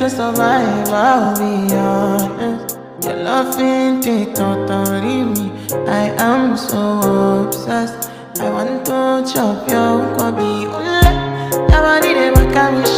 Just survive, I'll be honest. Your love ain't it totally me. I am so obsessed. I want to chop your kobe. Ule, oh, your body dey make me